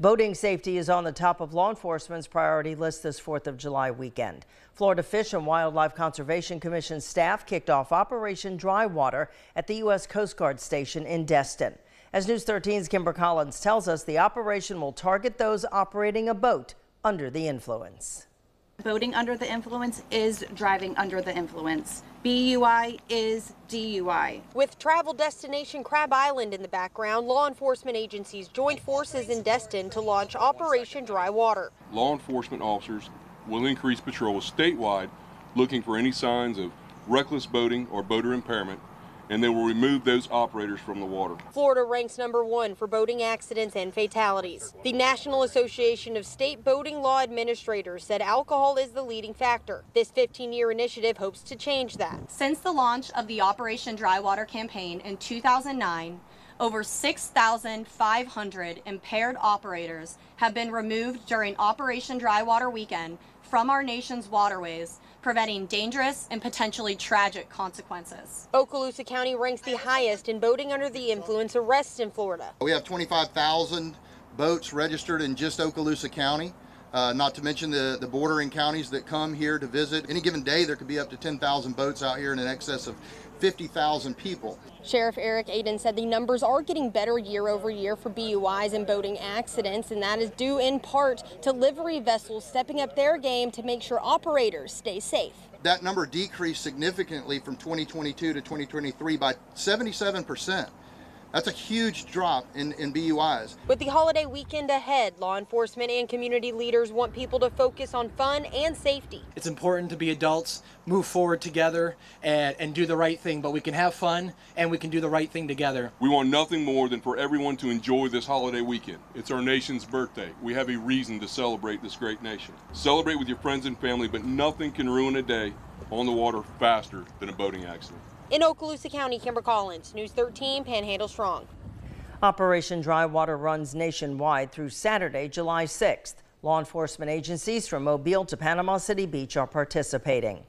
Boating safety is on the top of law enforcement's priority list this 4th of July weekend. Florida Fish and Wildlife Conservation Commission staff kicked off Operation Dry Water at the U.S. Coast Guard station in Destin. As News 13's Kimber Collins tells us, the operation will target those operating a boat under the influence. Boating under the influence is driving under the influence. BUI is DUI. With travel destination Crab Island in the background, law enforcement agencies joined forces in Destin to launch Operation Dry Water. Law enforcement officers will increase patrols statewide looking for any signs of reckless boating or boater impairment and they will remove those operators from the water. Florida ranks number one for boating accidents and fatalities. The National Association of State Boating Law Administrators said alcohol is the leading factor. This 15 year initiative hopes to change that. Since the launch of the Operation Dry Water campaign in 2009, over 6,500 impaired operators have been removed during Operation Dry Water weekend from our nation's waterways, preventing dangerous and potentially tragic consequences. Okaloosa County ranks the highest in boating under the influence arrests in Florida. We have 25,000 boats registered in just Okaloosa County. Uh, not to mention the, the bordering counties that come here to visit. Any given day, there could be up to 10,000 boats out here in an excess of 50,000 people. Sheriff Eric Aden said the numbers are getting better year over year for BUIs and boating accidents, and that is due in part to livery vessels stepping up their game to make sure operators stay safe. That number decreased significantly from 2022 to 2023 by 77 percent. That's a huge drop in, in BUIs. With the holiday weekend ahead, law enforcement and community leaders want people to focus on fun and safety. It's important to be adults, move forward together, and, and do the right thing, but we can have fun and we can do the right thing together. We want nothing more than for everyone to enjoy this holiday weekend. It's our nation's birthday. We have a reason to celebrate this great nation. Celebrate with your friends and family, but nothing can ruin a day on the water faster than a boating accident. In Okaloosa County, Kimber Collins, News 13, Panhandle Strong. Operation Dry Water runs nationwide through Saturday, July 6th. Law enforcement agencies from Mobile to Panama City Beach are participating.